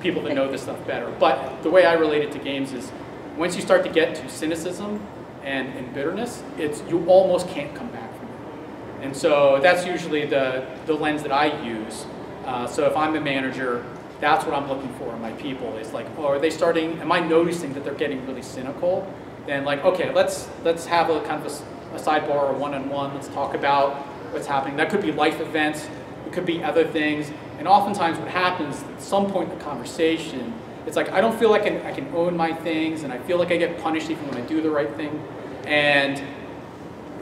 people that know this stuff better. But the way I relate it to games is, once you start to get to cynicism and, and bitterness, it's you almost can't come back from it. and so that's usually the, the lens that I use. Uh, so if I'm a manager, that's what I'm looking for in my people is like, oh, are they starting, am I noticing that they're getting really cynical? Then like, okay, let's, let's have a kind of a, a sidebar or one-on-one, let's talk about what's happening. That could be life events, could be other things. And oftentimes what happens at some point in the conversation, it's like, I don't feel like I can, I can own my things and I feel like I get punished even when I do the right thing. And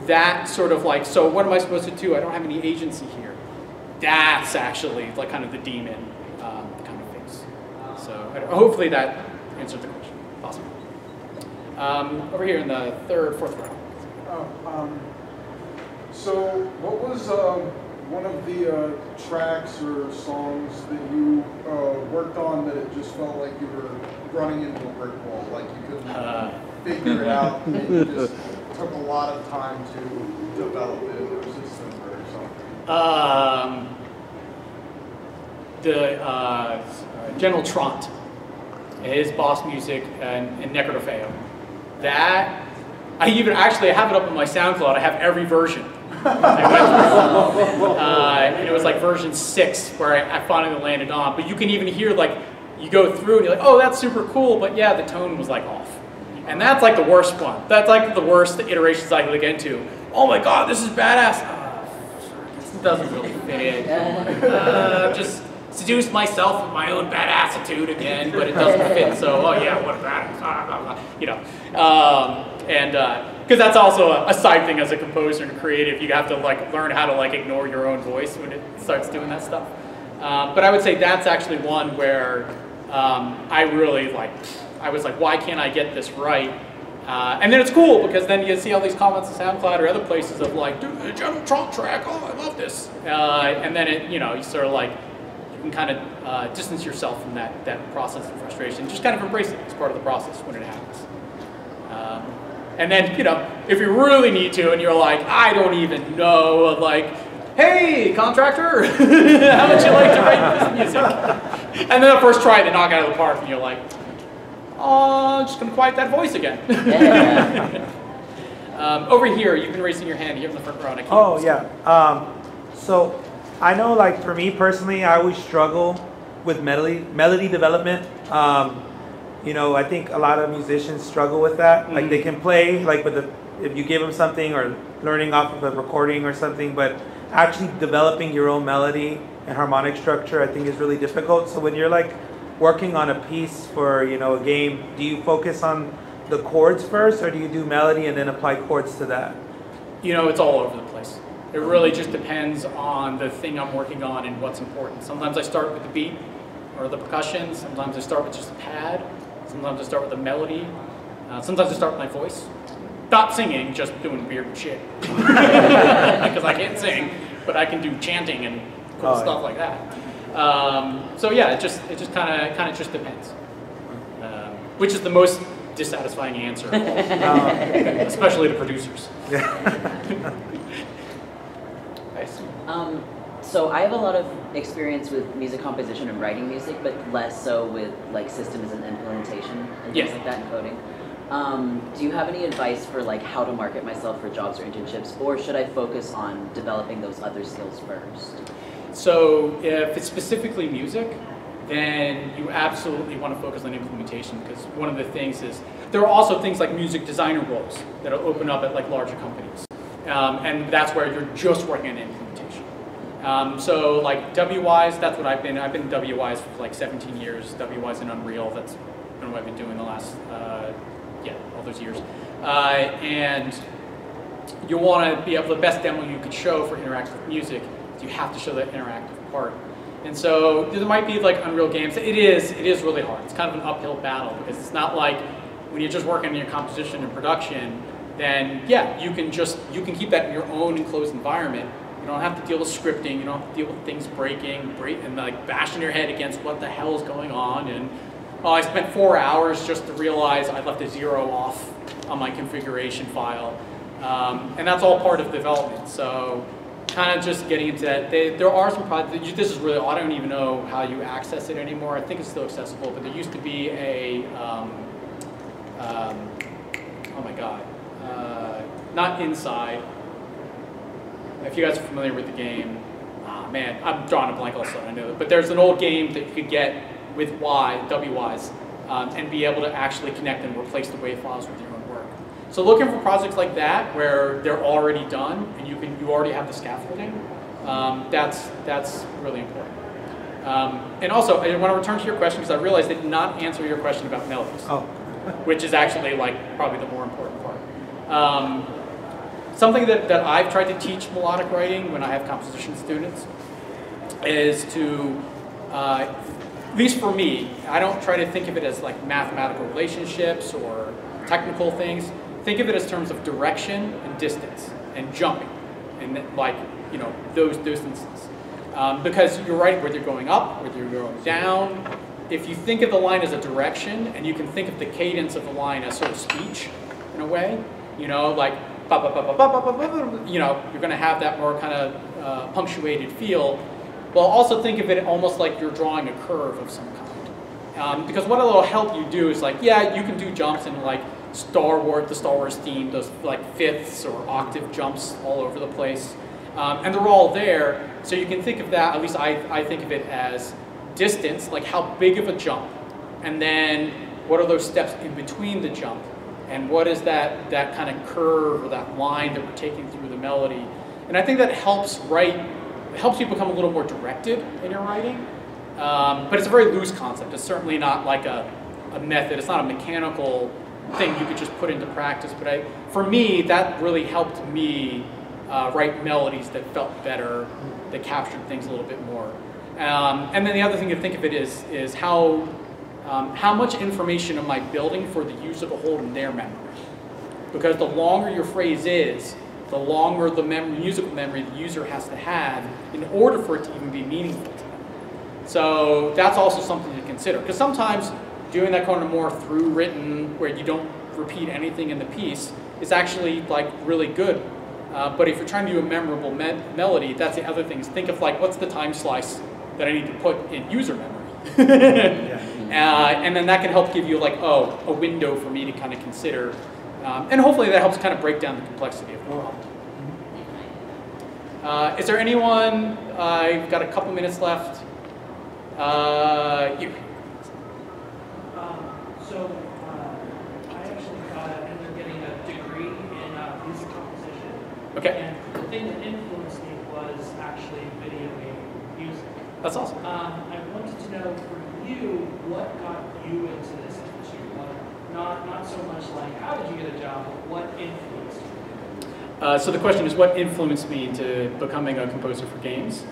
that sort of like, so what am I supposed to do? I don't have any agency here. That's actually like kind of the demon um, kind of things. So hopefully that answered the question. Awesome. Um, over here in the third, fourth row. Oh, um, so what was um, one of the uh, tracks or songs that you uh, worked on that it just felt like you were running into a brick wall, like you couldn't uh. figure it out, [LAUGHS] and you just took a lot of time to develop it. There was number or something. Um, the uh, General Traunt, his boss music, and, and Nekrotafeyo. That, I even actually I have it up on my SoundCloud. I have every version. Uh, and it was like version six where I, I finally landed on. But you can even hear like, you go through and you're like, oh, that's super cool, but yeah, the tone was like off. And that's like the worst one. That's like the worst the iterations I could get into. Oh my god, this is badass. Ah, this doesn't really fit. Uh, just seduced myself with my own bad attitude again, but it doesn't fit. So, oh yeah, what a badass. Ah, you know. Um, and because that's also a, a side thing as a composer and creative, you have to like learn how to like ignore your own voice when it starts doing that stuff. Um, but I would say that's actually one where um, I really like, I was like, why can't I get this right? Uh, and then it's cool because then you see all these comments on SoundCloud or other places of like, dude, the General Traunt track, oh, I love this. Uh, and then it, you know, you sort of like, you can kind of uh, distance yourself from that, that process of frustration. Just kind of embrace it as part of the process when it happens. Um, and then, you know, if you really need to and you're like, I don't even know, like, hey, contractor, [LAUGHS] how would you like to write this music? And then the first try to knock out of the park and you're like, oh, I'm just gonna quiet that voice again. [LAUGHS] um, over here, you've been raising your hand here in the front row. and I keep- Oh yeah. Um, so I know, like for me personally, I always struggle with melody melody development. Um, you know, I think a lot of musicians struggle with that. Like they mm-hmm. can play, like with the if you give them something or learning off of a recording or something, but actually developing your own melody and harmonic structure, I think is really difficult. So when you're like working on a piece for you know a game, do you focus on the chords first, or do you do melody and then apply chords to that? you know, it's all over the place. It really mm-hmm. just depends on the thing I'm working on and what's important. Sometimes I start with the beat or the percussion. Sometimes I start with just a pad. Sometimes I start with a melody. Uh, sometimes I start with my voice. Not singing, just doing weird shit. [LAUGHS] Because I can't sing, but I can do chanting and cool Oh, yeah. stuff like that. Um, so yeah, it just it just kind of kind of just depends. Um, which is the most dissatisfying answer, especially to producers. [LAUGHS] [LAUGHS] Nice. Um, so I have a lot of experience with music composition and writing music, but less so with like systems and implementation and things like that and coding. Um, do you have any advice for like how to market myself for jobs or internships, or should I focus on developing those other skills first? So if it's specifically music, then you absolutely want to focus on implementation because one of the things is there are also things like music designer roles that'll open up at like larger companies. Um, and that's where you're just working on implementation. Um, so like Wwise, that's what I've been. I've been Wwise for like 17 years. Wwise and Unreal, that's been what I've been doing the last, uh, yeah, all those years. Uh, and you want to be able the best demo you could show for interactive music you have to show that interactive part and so there might be like unreal games it is it is really hard it's kind of an uphill battle because it's not like when you're just working on your composition and production then yeah you can just you can keep that in your own enclosed environment you don't have to deal with scripting you don't have to deal with things breaking break and like bashing your head against what the hell is going on and oh, I spent four hours just to realize I left a zero off on my configuration file um, and that's all part of development. So kind of just getting into that. They, there are some projects, this is really, I don't even know how you access it anymore. I think it's still accessible, but there used to be a, um, um, oh my God, uh, not Inside. If you guys are familiar with the game, ah man, I'm drawing a blank also, I know that. But there's an old game that you could get with Y, Wwise, um, and be able to actually connect and replace the WAV files with your own work. So looking for projects like that where they're already done and you can you already have the scaffolding, um, that's that's really important. Um, and also, I want to return to your question because I realized I did not answer your question about melodies, Oh, which is actually like probably the more important part. Something that, that I've tried to teach melodic writing when I have composition students is to, uh, at least for me, I don't try to think of it as like mathematical relationships or technical things. Think of it as terms of direction and distance and jumping and like, you know, those, instances. Um, because you're right, whether you're going up, whether you're going down, if you think of the line as a direction and you can think of the cadence of the line as sort of speech in a way, you know, like, you know, you're going to have that more kind of uh, punctuated feel. Well, also think of it almost like you're drawing a curve of some kind. Um, because what it'll help you do is like, yeah, you can do jumps in like Star Wars, the Star Wars theme, those like fifths or octave jumps all over the place. Um, and they're all there, so you can think of that, at least I, I think of it as distance, like how big of a jump, and then what are those steps in between the jump, and what is that, that kind of curve or that line that we're taking through the melody. And I think that helps write, helps you become a little more directed in your writing. Um, but it's a very loose concept. It's certainly not like a, a method. It's not a mechanical thing you could just put into practice. But I, for me, that really helped me uh, write melodies that felt better, that captured things a little bit more. Um, and then the other thing to think of it is, is how, um, how much information am I building for the use of to hold in their memory? Because the longer your phrase is, the longer the musical memory the user has to have in order for it to even be meaningful to them. So that's also something to consider. Because sometimes doing that kind of more through written, where you don't repeat anything in the piece, is actually like really good. Uh, but if you're trying to do a memorable me melody, that's the other thing. Is think of like what's the time slice that I need to put in user memory. [LAUGHS] uh, and then that can help give you like, oh, a window for me to kind of consider. Um, and hopefully that helps kind of break down the complexity of the problem. Uh, is there anyone, I've got a couple minutes left. Uh, you. Um, so, uh, I actually uh, ended up getting a degree in uh, music composition. Okay. And the thing that influenced me was actually video game music. That's awesome. Um, I wanted to know you, what got you into this industry? What, not, not so much like how did you get a job, but what influenced you? Uh, so the question is, what influenced me into becoming a composer for games?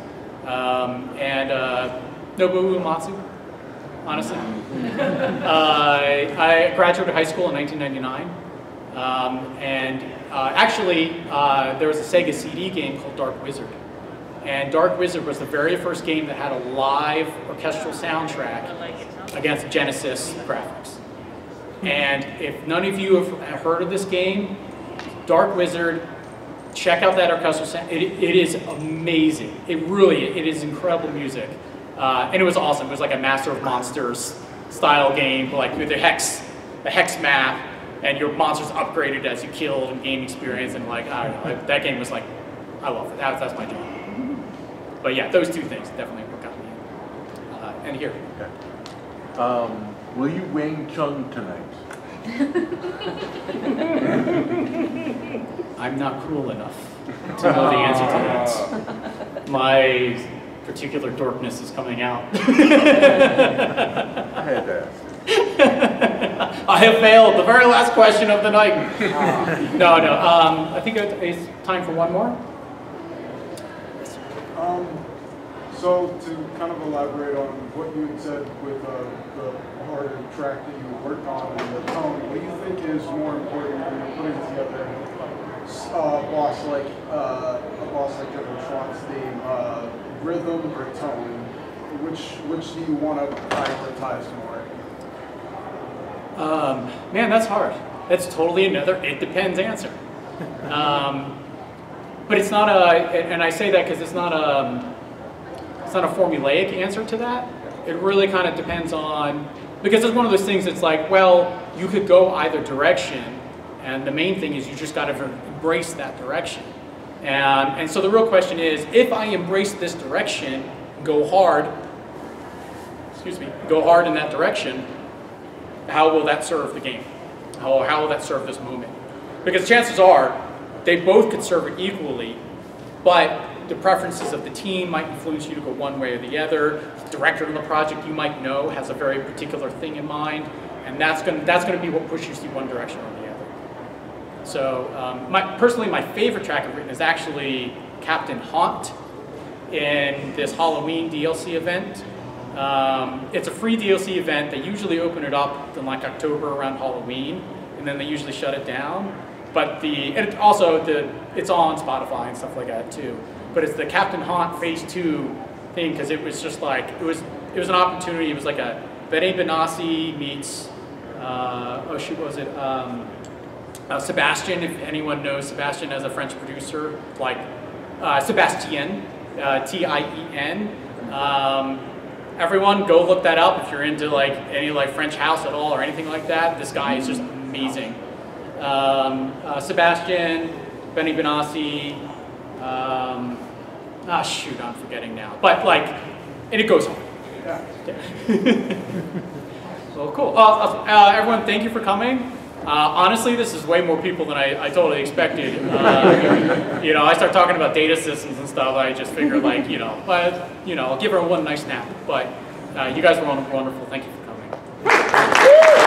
Um, and uh, Nobuo Uematsu, honestly. [LAUGHS] uh, I graduated high school in 1999. Um, and uh, actually, uh, there was a Sega CD game called Dark Wizard. And Dark Wizard was the very first game that had a live orchestral soundtrack against Genesis graphics. And if none of you have heard of this game, Dark Wizard, check out that orchestral sound. It, it is amazing. It really, it is incredible music. Uh, and it was awesome. It was like a Master of Monsters style game, like with the hex, the hex map, and your monsters upgraded as you killed and game experience. And like, I don't know, that game was like, I love it. That, that's my job. But yeah, those two things definitely what got me. Uh, and here. Okay. Um, will you Wang Chung tonight? I'm not cruel enough to know the answer to that. My particular dorkness is coming out. I had to ask. [LAUGHS] I have failed the very last question of the night. no, no. Um, I think it's time for one more. Um, so to kind of elaborate on what you had said with uh, the harder track that you worked on and the tone, what do you think is more important when you're putting together uh, boss like uh, a boss like General Schwann's theme, uh, rhythm or tone? Which which do you want to prioritize more? Um, man, that's hard. That's totally another it depends answer. [LAUGHS] Um, but it's not a, and I say that because it's not a, it's not a formulaic answer to that. It really kind of depends on, because it's one of those things that's like, well, you could go either direction, and the main thing is you just got to embrace that direction. And, and so the real question is, if I embrace this direction, go hard, excuse me, go hard in that direction, how will that serve the game? How, how will that serve this moment? Because chances are, they both could serve it equally, but the preferences of the team might influence you to go one way or the other. The director of the project you might know has a very particular thing in mind, and that's going that's going to be what pushes you one direction or the other. So, um, my, personally, my favorite track I've written is actually Captain Haunt in this Halloween DLC event. Um, it's a free DLC event. They usually open it up in like October around Halloween, and then they usually shut it down. But the and it also the it's all on Spotify and stuff like that too. But it's the Captain Haunt Phase Two thing because it was just like it was it was an opportunity. It was like a Benny Benassi meets uh, oh shoot what was it um, uh, Sebastian if anyone knows Sebastian as a French producer like uh, uh, T I E N. Um, everyone go look that up if you're into like any like French house at all or anything like that. This guy is just amazing. Um, uh, Sebastian, Benny Benassi, um, ah shoot, I'm forgetting now. But like, and it goes on. Yeah. Yeah. [LAUGHS] well, cool. Uh, uh, everyone, thank you for coming. Uh, honestly, this is way more people than I, I totally expected. Uh, [LAUGHS] you know, I start talking about data systems and stuff. I just figure like, you know, uh, you know, I'll give her one nice nap. But uh, you guys were wonderful. Thank you.